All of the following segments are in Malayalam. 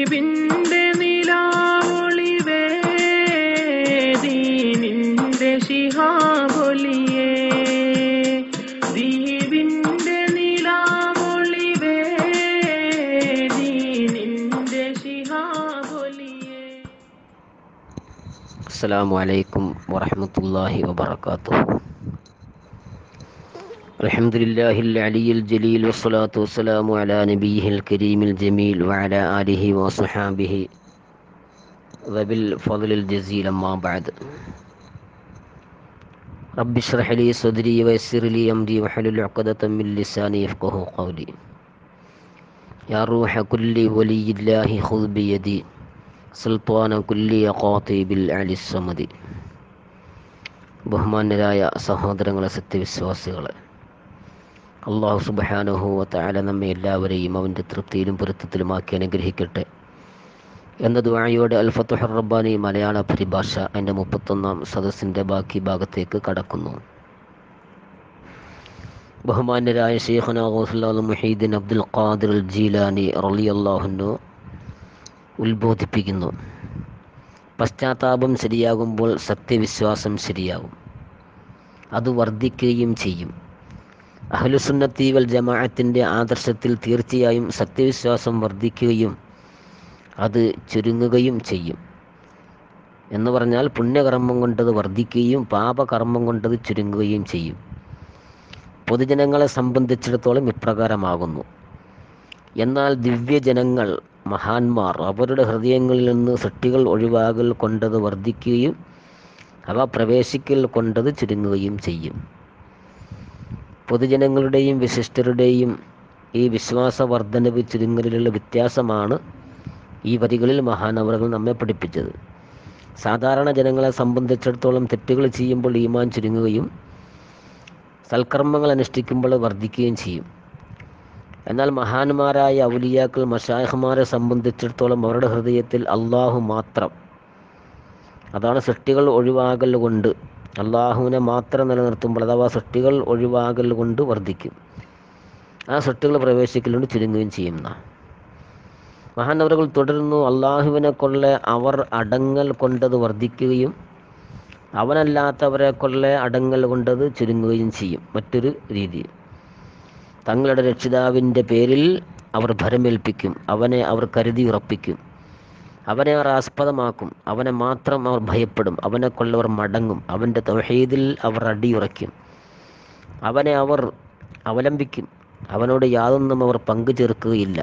ഹബീബിന്റെ നിലാവൊളിവേ ദീനിന്റെ ശിഹാബൊലിയേ. ദീപിന്റെ നിലാവൊളിവേ ദീനിന്റെ ശിഹാബൊലിയേ. അസ്സലാമു അലൈക്കും വറഹ്മത്തുള്ളാഹി വബറകാതുഹു. الحمد لله العلي الجليل والصلاة والسلام على نبيه الكريم الجميل وعلى آله وصحابه ذوي الفضل الجزيل أما بعد رب اشرح لي صدري ويسر لي أمري واحلل عقدة من لساني يفقه قولي يا روح كل ولي الله خذ بيدي സുൽത്താന കുല്ലി ഖാത്തിബിൽ അലി സമതി ബഹുമാന്യരായ സഹോദരങ്ങളെ സത്യവിശ്വാസികളെ അള്ളാഹു സുബഹാനുഹു വത്തആല നമ്മെ എല്ലാവരെയും അവന്റെ തൃപ്തിയിലും പൊരുത്തത്തിലുമാക്കി അനുഗ്രഹിക്കട്ടെ. എന്ന ദുആയോടെ അൽ ഫത്തുഹർ റബ്ബാനി മലയാള പരിഭാഷ എന്റെ മുപ്പത്തൊന്നാം സദസ്സിന്റെ ബാക്കി ഭാഗത്തേക്ക് കടക്കുന്നു. ബഹുമാന്യരായ ഷെയ്ഖുന ഗൗസുല്ലാ മുഹീദ്ദീൻ അബ്ദുൽ ഖാദിർ അൽ ജീലാനി റളിയല്ലാഹുന്നു ഉത്ബോധിപ്പിക്കുന്നു. പശ്ചാത്താപം ശരിയാകുമ്പോൾ സത്യവിശ്വാസം ശരിയാകും അത് വർദ്ധിക്കുകയും ചെയ്യും. അഹ്ലുസുന്നത്തി വൽ ജമാഅത്തിന്റെ ആദർശത്തിൽ തീർച്ചയായും സത്യവിശ്വാസം വർദ്ധിക്കുകയും അത് ചുരുങ്ങുകയും ചെയ്യും. എന്ന് പറഞ്ഞാൽ പുണ്യകർമ്മം കൊണ്ടത് വർദ്ധിക്കുകയും പാപകർമ്മം കൊണ്ടത് ചുരുങ്ങുകയും ചെയ്യും. പൊതുജനങ്ങളെ സംബന്ധിച്ചിടത്തോളം ഇപ്രകാരമാകുന്നു. എന്നാൽ ദിവ്യജനങ്ങൾ മഹാന്മാർ അവരുടെ ഹൃദയങ്ങളിൽ നിന്ന് സൃഷ്ടികൾ ഒഴിവാകൽ കൊണ്ടത് വർദ്ധിക്കുകയും അവ പ്രവേശിക്കൽ കൊണ്ടത് ചുരുങ്ങുകയും ചെയ്യും. പൊതുജനങ്ങളുടെയും വിശിഷ്ടരുടെയും ഈ വിശ്വാസ വർധനവ് ചുരുങ്ങലിലുള്ള വ്യത്യാസമാണ് ഈ വരികളിൽ മഹാനവറുകൾ നമ്മെ പഠിപ്പിച്ചത്. സാധാരണ ജനങ്ങളെ സംബന്ധിച്ചിടത്തോളം തെറ്റുകൾ ചെയ്യുമ്പോൾ ഈമാൻ ചുരുങ്ങുകയും സൽക്കർമ്മങ്ങൾ അനുഷ്ഠിക്കുമ്പോൾ വർദ്ധിക്കുകയും ചെയ്യും. എന്നാൽ മഹാന്മാരായ ഔലിയാക്കൾ മഷായഹ്മാരെ സംബന്ധിച്ചിടത്തോളം അവരുടെ ഹൃദയത്തിൽ അള്ളാഹു മാത്രം. അതാണ് സൃഷ്ടികൾ ഒഴിവാകൽ കൊണ്ട് അള്ളാഹുവിനെ മാത്രം നിലനിർത്തുമ്പോൾ അഥവാ സൃഷ്ടികൾ ഒഴിവാകൽ കൊണ്ട് വർദ്ധിക്കും. ആ സൃഷ്ടികൾ പ്രവേശിക്കലുകൊണ്ട് ചുരുങ്ങുകയും ചെയ്യുന്ന മഹാനവറുകൾ തുടരുന്നു അള്ളാഹുവിനെ കൊള്ള അവർ അടങ്ങൽ കൊണ്ടത് വർദ്ധിക്കുകയും അവനല്ലാത്തവരെ കൊള്ള അടങ്ങൽ കൊണ്ടത് ചുരുങ്ങുകയും ചെയ്യും. മറ്റൊരു രീതി. തങ്ങളുടെ രക്ഷിതാവിന്റെ പേരിൽ അവർ ഭരമേൽപ്പിക്കും അവനെ അവർ കരുതി ഉറപ്പിക്കും. അവനെ അവർ ആസ്പദമാക്കും. അവനെ മാത്രം അവർ ഭയപ്പെടും. അവനെ കൊള്ളവർ മടങ്ങും. അവന്റെ തൊഹീദിൽ അവർ അടിയുറയ്ക്കും. അവനെ അവർ അവലംബിക്കും. അവനോട് യാതൊന്നും അവർ പങ്കു ചേർക്കുകയില്ല.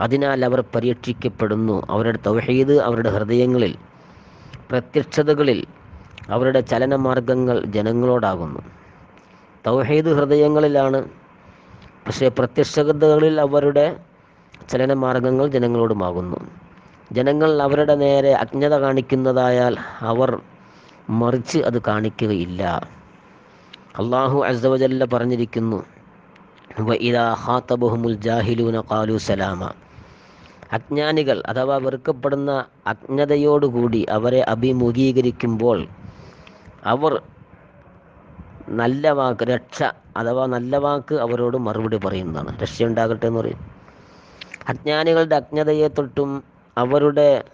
അതിനാൽ അവർ പരീക്ഷിക്കപ്പെടുന്നു അവരുടെ തൗഹീദ് അവരുടെ ഹൃദയങ്ങളിൽ പ്രത്യക്ഷതകളിൽ അവരുടെ ചലനമാർഗങ്ങൾ ജനങ്ങളോടാകുന്നു. തൗഹീദ് ഹൃദയങ്ങളിലാണ് പക്ഷേ പ്രത്യക്ഷതകളിൽ അവരുടെ ചലനമാർഗങ്ങൾ ജനങ്ങളോടുമാകുന്നു. ജനങ്ങൾ അവരുടെ നേരെ അജ്ഞത കാണിക്കുന്നതായാൽ അവർ മറിച്ച് അത് കാണിക്കുകയില്ല. അള്ളാഹു അസവജല്ല പറഞ്ഞിരിക്കുന്നു ജാഹിലൂന സലാമ. അജ്ഞാനികൾ അഥവാ വെറുക്കപ്പെടുന്ന അജ്ഞതയോടുകൂടി അവരെ അഭിമുഖീകരിക്കുമ്പോൾ അവർ നല്ല വാക്ക് രക്ഷ അഥവാ നല്ല വാക്ക് അവരോട് മറുപടി പറയുന്നതാണ്. രക്ഷയുണ്ടാകട്ടെ എന്ന് പറയും. അജ്ഞാനികളുടെ അജ്ഞതയെ തൊട്ടും അവരുടെ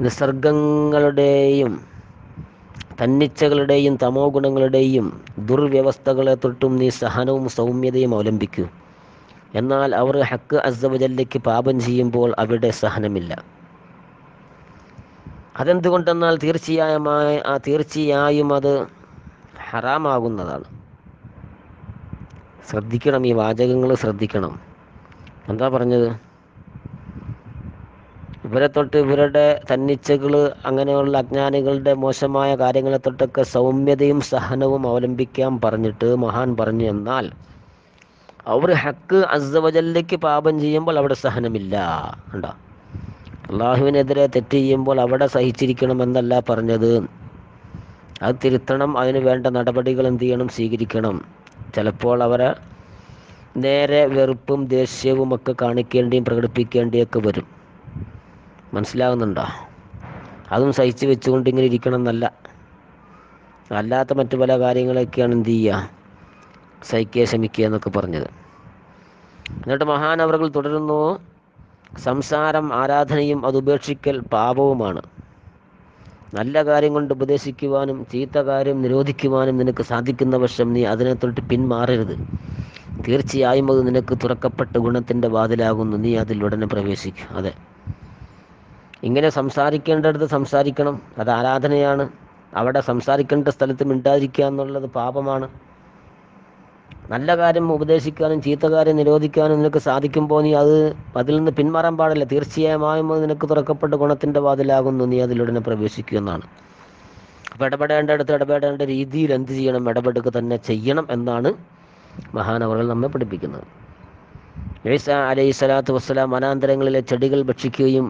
നിസർഗങ്ങളുടെയും തന്നിച്ചകളുടെയും തമോ ഗുണങ്ങളുടെയും ദുർവ്യവസ്ഥകളെ തൊട്ടും നീ സഹനവും സൗമ്യതയും അവലംബിക്കൂ. എന്നാൽ അവർ ഹക്ക് അസവജല്ലയ്ക്ക് പാപം ചെയ്യുമ്പോൾ അവിടെ സഹനമില്ല. അതെന്തുകൊണ്ടെന്നാൽ തീർച്ചയായ ആ തീർച്ചയായും അത് ഹറാമാകുന്നതാണ്. ശ്രദ്ധിക്കണം ഈ വാചകങ്ങൾ ശ്രദ്ധിക്കണം. എന്താ പറഞ്ഞത്? ഇവരെ തൊട്ട് ഇവരുടെ തന്നിച്ചകൾ അങ്ങനെയുള്ള അജ്ഞാനികളുടെ മോശമായ കാര്യങ്ങളെ തൊട്ടൊക്കെ സൗമ്യതയും സഹനവും അവലംബിക്കാൻ പറഞ്ഞിട്ട് മഹാൻ പറഞ്ഞു എന്നാൽ അവർ ഹക്ക് അസവജല്ലയ്ക്ക് പാപം ചെയ്യുമ്പോൾ അവിടെ സഹനമില്ല. ഉണ്ടോ അള്ളാഹുവിനെതിരെ തെറ്റ് ചെയ്യുമ്പോൾ അവിടെ സഹിച്ചിരിക്കണമെന്നല്ല പറഞ്ഞത്. അത് തിരുത്തണം അതിന് വേണ്ട നടപടികൾ എന്ത് ചെയ്യണം സ്വീകരിക്കണം. ചിലപ്പോൾ അവരെ നേരെ വെറുപ്പും ദേഷ്യവും ഒക്കെ കാണിക്കേണ്ടിയും പ്രകടിപ്പിക്കേണ്ടിയൊക്കെ വരും. മനസ്സിലാകുന്നുണ്ടോ അതും സഹിച്ചു വെച്ചുകൊണ്ട് ഇങ്ങനെ ഇരിക്കണം എന്നല്ല. അല്ലാത്ത മറ്റു പല കാര്യങ്ങളൊക്കെയാണ് എന്ത് ചെയ്യുക? സഹിക്കുക ശമിക്കുക എന്നൊക്കെ പറഞ്ഞത്. എന്നിട്ട് മഹാനവറുകൾ തുടരുന്നു. സംസാരം ആരാധനയും അത് ഉപേക്ഷിക്കൽ പാപവുമാണ്. നല്ല കാര്യം കൊണ്ട് ഉപദേശിക്കുവാനും ചീത്ത കാര്യം നിരോധിക്കുവാനും നിനക്ക് സാധിക്കുന്ന പക്ഷം നീ അതിനെ തൊട്ട് പിന്മാറരുത്. തീർച്ചയായും അത് നിനക്ക് തുറക്കപ്പെട്ട ഗുണത്തിന്റെ വാതിലാകുന്നു. നീ അതിൽ ഉടനെ പ്രവേശിക്കും. അതെ. ഇങ്ങനെ സംസാരിക്കേണ്ടടുത്ത് സംസാരിക്കണം. അത് ആരാധനയാണ്. അവിടെ സംസാരിക്കേണ്ട സ്ഥലത്ത് മിണ്ടാതിരിക്കുക എന്നുള്ളത് പാപമാണ്. നല്ല കാര്യം ഉപദേശിക്കാനും ചീത്ത കാര്യം നിരോധിക്കാനും നിനക്ക് സാധിക്കുമ്പോൾ നീ അത് അതിൽ നിന്ന് പിന്മാറാൻ പാടില്ല. തീർച്ചയായും അത് നിനക്ക് തുറക്കപ്പെട്ട ഗുണത്തിന്റെ വാതിലാകുന്നു. നീ അതിലുടനെ പ്രവേശിക്കുമെന്നാണ് അപ്പം ഇടപെടേണ്ട അടുത്ത് ഇടപെടേണ്ട രീതിയിൽ എന്ത് ചെയ്യണം? ഇടപെടുക തന്നെ ചെയ്യണം എന്നാണ് മഹാനവറുകൾ നമ്മെ പഠിപ്പിക്കുന്നത്. അലൈഹി സ്വലാത്തു വസ്സലാം വനാന്തരങ്ങളിലെ ചെടികൾ ഭക്ഷിക്കുകയും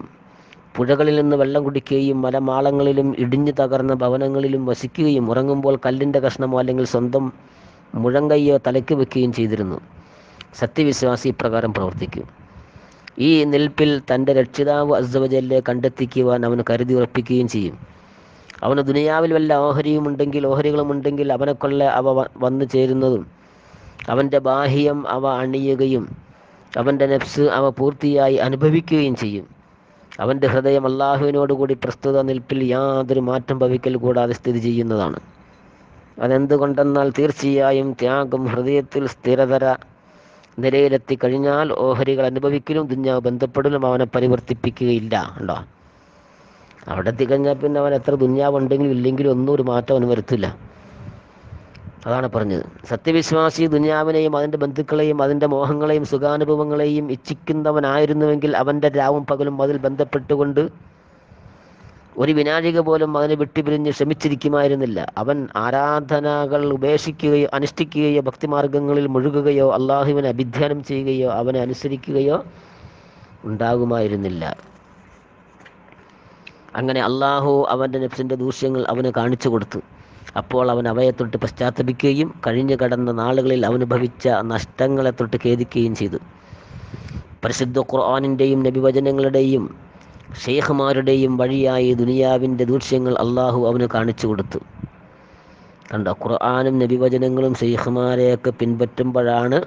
പുഴകളിൽ നിന്ന് വെള്ളം കുടിക്കുകയും മലമാളങ്ങളിലും ഇടിഞ്ഞു തകർന്ന ഭവനങ്ങളിലും വസിക്കുകയും ഉറങ്ങുമ്പോൾ കല്ലിന്റെ കഷ്ണമോ അല്ലെങ്കിൽ സ്വന്തം മുഴങ്കയ്യോ തലയ്ക്ക് വെക്കുകയും ചെയ്തിരുന്നു. സത്യവിശ്വാസി ഇപ്രകാരം പ്രവർത്തിക്കും. ഈ നിൽപ്പിൽ തന്റെ രക്ഷിതാവ് അസ്സവജല്ലെ കണ്ടെത്തിക്കുവാൻ അവന് കരുതി ഉറപ്പിക്കുകയും ചെയ്യും. അവന് ദുനിയാവിൽ വല്ല ഓഹരിയും ഉണ്ടെങ്കിൽ ഓഹരികളും ഉണ്ടെങ്കിൽ അവനെ കൊള്ള അവ വന്നു ചേരുന്നതും അവന്റെ ബാഹ്യം അവ അണിയുകയും അവന്റെ നെഫ്സ് അവ പൂർത്തിയായി അനുഭവിക്കുകയും ചെയ്യും. അവന്റെ ഹൃദയം അള്ളാഹുവിനോടുകൂടി പ്രസ്തുത നിൽപ്പിൽ യാതൊരു മാറ്റം ഭവിക്കൽ കൂടാതെ സ്ഥിതി ചെയ്യുന്നതാണ്. അതെന്തുകൊണ്ടെന്നാൽ തീർച്ചയായും ത്യാഗം ഹൃദയത്തിൽ സ്ഥിരതര നിലയിലെത്തി കഴിഞ്ഞാൽ ഓഹരികൾ അനുഭവിക്കലും ദുഞ്ഞാവ് ബന്ധപ്പെടലും അവനെ പരിവർത്തിപ്പിക്കുകയില്ല ഉണ്ടോ അവിടെ എത്തിക്കഴിഞ്ഞാൽ പിന്നെ അവൻ എത്ര ദുഞ്ഞാവ് ഉണ്ടെങ്കിലും ഇല്ലെങ്കിലും ഒന്നും ഒരു മാറ്റം അവന് വരുത്തില്ല. അതാണ് പറഞ്ഞത്. സത്യവിശ്വാസി ദുനിയാവിനെയും അതിന്റെ ബന്ധുക്കളെയും അതിന്റെ മോഹങ്ങളെയും സുഖാനുഭവങ്ങളെയും ഇച്ഛിക്കുന്നവനായിരുന്നുവെങ്കിൽ അവന്റെ രാവും പകലും അതിൽ ബന്ധപ്പെട്ടുകൊണ്ട് ഒരു വിനാഴിക പോലും അതിനെ വിട്ടുപിരിഞ്ഞ് ശ്രമിച്ചിരിക്കുമായിരുന്നില്ല. അവൻ ആരാധനകൾ ഉപേക്ഷിക്കുകയോ അനുഷ്ഠിക്കുകയോ ഭക്തിമാർഗങ്ങളിൽ മുഴുകുകയോ അള്ളാഹുവിനെ അഭിധ്യാനം ചെയ്യുകയോ അവനെ അനുസരിക്കുകയോ ഉണ്ടാകുമായിരുന്നില്ല. അങ്ങനെ അള്ളാഹു അവന്റെ നെഫ്സിന്റെ ദൂഷ്യങ്ങൾ അവന് കാണിച്ചു കൊടുത്തു. അപ്പോൾ അവൻ അവയെ തൊട്ട് പശ്ചാത്തപിക്കുകയും കഴിഞ്ഞു കടന്ന നാളുകളിൽ അവന് ഭവിച്ച നഷ്ടങ്ങളെ തൊട്ട് ഖേദിക്കുകയും ചെയ്തു. പരിശുദ്ധ ഖുർആാനിന്റെയും നബിവചനങ്ങളുടെയും ഷെയ്ഖുമാരുടെയും വഴിയായി ദുനിയാവിന്റെ ദൂഷ്യങ്ങൾ അള്ളാഹു അവന് കാണിച്ചു കൊടുത്തു. കണ്ടോ ഖുർആാനും നബിവചനങ്ങളും ഷെയ്ഖുമാരെയൊക്കെ പിൻപറ്റുമ്പോഴാണ്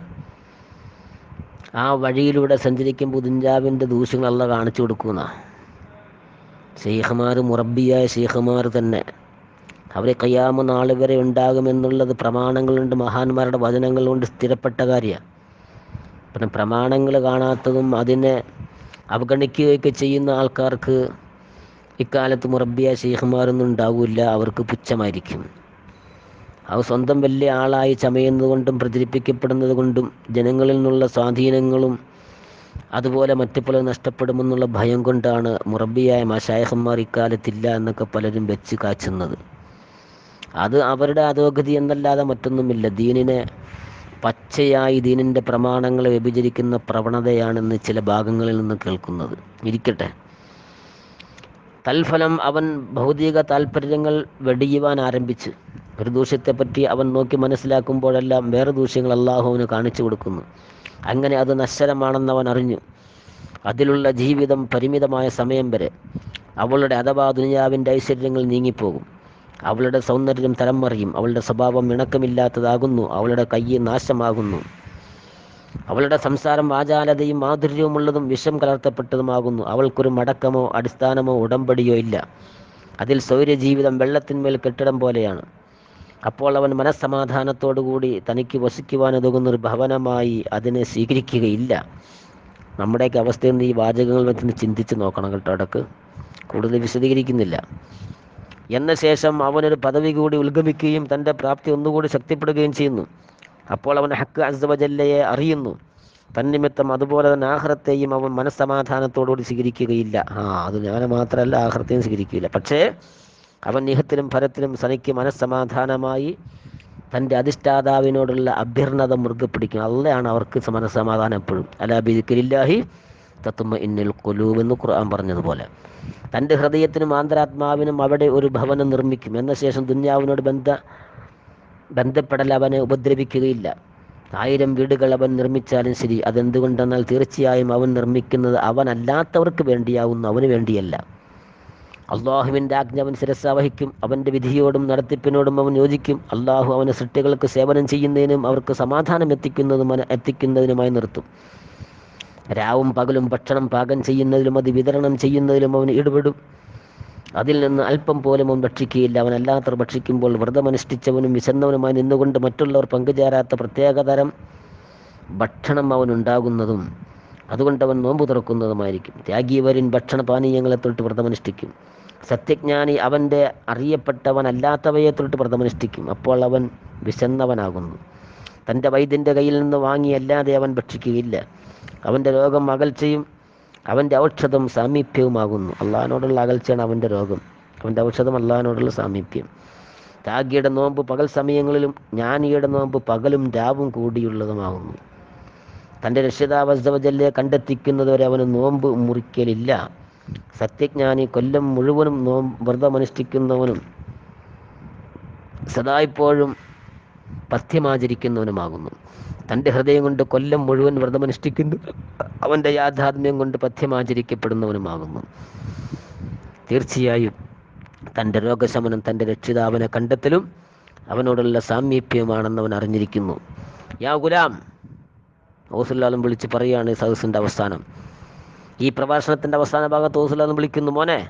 ആ വഴിയിലൂടെ സഞ്ചരിക്കുമ്പോൾ ദുനിയാവിന്റെ ദൂഷ്യങ്ങൾ അല്ല കാണിച്ചു കൊടുക്കുന്ന. ഷെയ്ഖുമാർ മുറബിയായ ഷെയ്ഖുമാർ തന്നെ അവർ കയ്യാമ നാൾ വരെ ഉണ്ടാകുമെന്നുള്ളത് പ്രമാണങ്ങളുണ്ട് മഹാന്മാരുടെ വചനങ്ങൾ കൊണ്ട് സ്ഥിരപ്പെട്ട കാര്യമാണ് പിന്നെ പ്രമാണങ്ങൾ കാണാത്തതും അതിനെ അവഗണിക്കുകയൊക്കെ ചെയ്യുന്ന ആൾക്കാർക്ക് ഇക്കാലത്ത് മുറബിയ ഷെയ്ഖുമാരൊന്നും ഉണ്ടാവില്ല അവർക്ക് പുച്ഛമായിരിക്കും. അവ സ്വന്തം വലിയ ആളായി ചമയുന്നത് കൊണ്ടും പ്രചരിപ്പിക്കപ്പെടുന്നത് കൊണ്ടും ജനങ്ങളിൽ നിന്നുള്ള സ്വാധീനങ്ങളും അതുപോലെ മറ്റു പലരും നഷ്ടപ്പെടുമെന്നുള്ള ഭയം കൊണ്ടാണ് മുറബിയായ മഷായഹന്മാർ ഇക്കാലത്തില്ല എന്നൊക്കെ പലരും വെച്ച് കാച്ചുന്നത്. അത് അവരുടെ അധോഗതി എന്നല്ലാതെ മറ്റൊന്നുമില്ല. ദീനിനെ പച്ചയായി ദീനിന്റെ പ്രമാണങ്ങളെ വ്യഭിചരിക്കുന്ന പ്രവണതയാണെന്ന് ചില ഭാഗങ്ങളിൽ നിന്ന് കേൾക്കുന്നത്. ഇരിക്കട്ടെ. തൽഫലം അവൻ ഭൗതിക താല്പര്യങ്ങൾ വെടിയുവാൻ ആരംഭിച്ച്. ഒരു ദൂഷ്യത്തെപ്പറ്റി അവൻ നോക്കി മനസ്സിലാക്കുമ്പോഴെല്ലാം വേറെ ദൂഷ്യങ്ങൾ അള്ളാഹുവിന് കാണിച്ചു കൊടുക്കുന്നു. അങ്ങനെ അത് നശ്വരമാണെന്ന് അവൻ അറിഞ്ഞു. അതിലുള്ള ജീവിതം പരിമിതമായ സമയം വരെ അവളുടെ അഥവാ ദുനിയാവിന്റെ ഐശ്വര്യങ്ങൾ നീങ്ങിപ്പോകും. അവളുടെ സൗന്ദര്യം തരം മറിയും അവളുടെ സ്വഭാവം ഇണക്കമില്ലാത്തതാകുന്നു. അവളുടെ കയ്യ് നാശമാകുന്നു. അവളുടെ സംസാരം വാചാലതയും മാധുര്യവുമുള്ളതും വിഷം കലർത്തപ്പെട്ടതുമാകുന്നു. അവൾക്കൊരു മടക്കമോ അടിസ്ഥാനമോ ഉടമ്പടിയോ ഇല്ല. അതിൽ സൗര്യജീവിതം വെള്ളത്തിന്മേൽ കെട്ടിടം പോലെയാണ്. അപ്പോൾ അവൻ മനസ്സമാധാനത്തോടുകൂടി തനിക്ക് വസിക്കുവാനുതകുന്ന ഒരു ഭവനമായി അതിനെ സ്വീകരിക്കുകയില്ല. നമ്മുടെയൊക്കെ അവസ്ഥയിൽ നിന്ന് ഈ വാചകങ്ങൾ വെച്ച് ചിന്തിച്ച് നോക്കണം കേട്ടോ അടക്ക്. കൂടുതൽ വിശദീകരിക്കുന്നില്ല. എന്ന ശേഷം അവനൊരു പദവി കൂടി ഉത്ഗമിക്കുകയും തന്റെ പ്രാപ്തി ഒന്നുകൂടി ശക്തിപ്പെടുകയും ചെയ്യുന്നു. അപ്പോൾ അവൻ ഹക്ക് അസവജല്ലയെ അറിയുന്നു. തന്നിമിത്തം അതുപോലെ തന്നെ ആഹ്റത്തെയും അവൻ മനസ്സമാധാനത്തോടുകൂടി സ്വീകരിക്കുകയില്ല. ആ അത് ഞാൻ മാത്രമല്ല ആഹ്റത്തെയും സ്വീകരിക്കുകയില്ല. പക്ഷേ അവൻ നിഹത്തിലും ഫലത്തിലും സനിക്ക് മനസ്സമാധാനമായി തന്റെ അധിഷ്ഠാതാവിനോടുള്ള അഭ്യർണത മുറുകെ പിടിക്കും അല്ലയാണ് അവർക്ക് മനസ്സമാധാനം എപ്പോഴും. അലാ തത്തുമ്മ ഇന്നിൽ കൊലൂവെന്ന് ഖുർആൻ പറഞ്ഞതുപോലെ. തന്റെ ഹൃദയത്തിനും ആന്തരാത്മാവിനും അവിടെ ഒരു ഭവനം നിർമ്മിക്കും. എന്ന ശേഷം ദുന്യാവിനോട് ബന്ധ ബന്ധപ്പെടൽ അവനെ ഉപദ്രവിക്കുകയില്ല. ആയിരം വീടുകൾ അവൻ നിർമ്മിച്ചാലും ശരി അതെന്തുകൊണ്ടെന്നാൽ തീർച്ചയായും അവൻ നിർമ്മിക്കുന്നത് അവനല്ലാത്തവർക്ക് വേണ്ടിയാവുന്നു അവന് വേണ്ടിയല്ല. അള്ളാഹുവിന്റെ ആജ്ഞ അവൻ ശിരസ വഹിക്കും അവന്റെ വിധിയോടും നടത്തിപ്പിനോടും അവൻ യോജിക്കും. അള്ളാഹു അവനെ സൃഷ്ടികൾക്ക് സേവനം ചെയ്യുന്നതിനും അവർക്ക് സമാധാനം എത്തിക്കുന്നതും എത്തിക്കുന്നതിനുമായി നിർത്തും. രാവും പകലും ഭക്ഷണം പാകം ചെയ്യുന്നതിലും അത് വിതരണം ചെയ്യുന്നതിലും അവൻ ഇടപെടും. അതിൽ നിന്ന് അല്പം പോലും അവൻ ഭക്ഷിക്കുകയില്ല. അവൻ അല്ലാത്തവർ ഭക്ഷിക്കുമ്പോൾ വ്രതമനുഷ്ഠിച്ചവനും വിശന്നവനുമായി നിന്നുകൊണ്ട് മറ്റുള്ളവർ പങ്കുചേരാത്ത പ്രത്യേകതരം ഭക്ഷണം അവനുണ്ടാകുന്നതും അതുകൊണ്ട് അവൻ നോമ്പ് തുറക്കുന്നതുമായിരിക്കും. ത്യാഗീവരിൻ ഭക്ഷണ പാനീയങ്ങളെ തൊട്ട് വ്രതമനുഷ്ഠിക്കും സത്യജ്ഞാനി അവന്റെ അറിയപ്പെട്ടവനല്ലാത്തവയെ തൊട്ട് വ്രതമനുഷ്ഠിക്കും അപ്പോൾ അവൻ വിശന്നവനാകുന്നു. തന്റെ വൈദ്യന്റെ കയ്യിൽ നിന്ന് വാങ്ങിയല്ലാതെ അവൻ ഭക്ഷിക്കുകയില്ല. അവന്റെ രോഗം അകൽച്ചയും അവന്റെ ഔഷധം സാമീപ്യവുമാകുന്നു. അള്ളാഹിനോടുള്ള അകൽച്ചയാണ് അവന്റെ രോഗം. അവന്റെ ഔഷധം അള്ളാഹിനോടുള്ള സാമീപ്യം. ത്യാഗിയുടെ നോമ്പ് പകൽ സമയങ്ങളിലും ജ്ഞാനിയുടെ നോമ്പ് പകലും രാവും കൂടിയുള്ളതുമാകുന്നു. തന്റെ രക്ഷിതാവസ്തവജല്ലെ കണ്ടെത്തിക്കുന്നതുവരെ അവന് നോമ്പ് മുറിക്കലില്ല. സത്യജ്ഞാനി കൊല്ലം മുഴുവനും നോമ്പ് വ്രതമനുഷ്ഠിക്കുന്നവനും സദായിപ്പോഴും പഥ്യമാചരിക്കുന്നവനുമാകുന്നു. തന്റെ ഹൃദയം കൊണ്ട് കൊല്ലം മുഴുവൻ വ്രതമനുഷ്ഠിക്കുന്നു. അവന്റെ യാഥാത്മ്യം കൊണ്ട് പഥ്യമാചരിക്കപ്പെടുന്നവനുമാകുന്നു. തീർച്ചയായും തന്റെ രോഗശമനം തന്റെ രക്ഷിതാവിനെ കണ്ടെത്തലും അവനോടുള്ള സാമീപ്യമാണെന്ന് അവൻ അറിഞ്ഞിരിക്കുന്നു. യാ ഗുലാം ഓസുല്ലാലും വിളിച്ച് പറയുകയാണ് സദസ്സിന്റെ അവസാനം. ഈ പ്രഭാഷണത്തിന്റെ അവസാന ഭാഗത്ത് ഓസുല്ലാലും വിളിക്കുന്നു മോനെ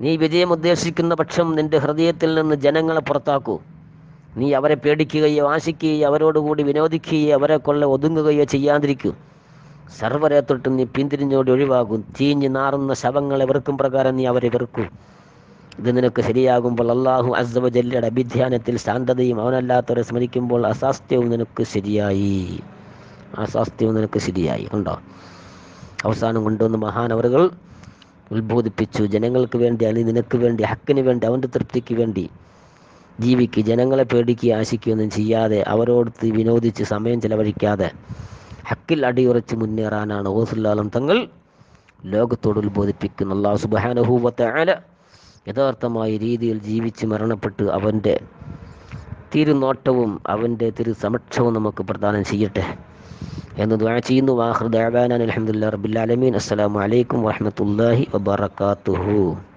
നീ വിജയം ഉദ്ദേശിക്കുന്ന പക്ഷം നിന്റെ ഹൃദയത്തിൽ നിന്ന് ജനങ്ങളെ പുറത്താക്കൂ. നീ അവരെ പേടിക്കുകയോ ആശിക്കുകയോ അവരോടുകൂടി വിനോദിക്കുകയോ അവരെ കൊള്ള ഒതുങ്ങുകയോ ചെയ്യാതിരിക്കും. സർവരെ തൊട്ട് നീ പിന്തിരിഞ്ഞോടി ഒഴിവാകും. ചീഞ്ഞ് നാറുന്ന ശവങ്ങളെ വെറുക്കും പ്രകാരം നീ അവരെ വെറുക്കും. ഇത് നിനക്ക് ശരിയാകുമ്പോൾ അള്ളാഹു അസവജല്ലയുടെ അഭിധ്യാനത്തിൽ ശാന്തതയും അവനല്ലാത്തവരെ സ്മരിക്കുമ്പോൾ അസാസ്ത്യവും നിനക്ക് ശരിയായി. അസാസ്ത്യവും നിനക്ക് ശരിയായി. ഉണ്ടോ അവസാനം കൊണ്ടുവന്ന് മഹാനവറുകൾ ഉത്ബോധിപ്പിച്ചു. ജനങ്ങൾക്ക് വേണ്ടി അല്ലെങ്കിൽ നിനക്ക് വേണ്ടി ഹക്കിന് വേണ്ടി അവന്റെ തൃപ്തിക്ക് വേണ്ടി ജീവിക്ക് ജനങ്ങളെ പേടിക്കുക ആശിക്കുകയൊന്നും ചെയ്യാതെ അവരോട് വിനോദിച്ച് സമയം ചെലവഴിക്കാതെ ഹക്കിൽ അടിയുറച്ച് മുന്നേറാനാണ് ഓസുല്ലാലം തങ്ങൾ ലോകത്തോട് ഉത്ബോധിപ്പിക്കുന്ന അള്ളാഹു സുബാനുഭൂവത്തെ ആല യഥാർത്ഥമായ രീതിയിൽ ജീവിച്ച് മരണപ്പെട്ട് അവന്റെ തിരുനോട്ടവും അവന്റെ തിരു സമക്ഷവും നമുക്ക് പ്രദാനം ചെയ്യട്ടെ എന്ന് ചെയ്യുന്നു. വാഹൃദാൻ അലഹമുല്ലാ റബിൻ അസ്സലാമു അലൈക്കും വാഹമത്തല്ലാഹി വബർക്കാത്തുഹു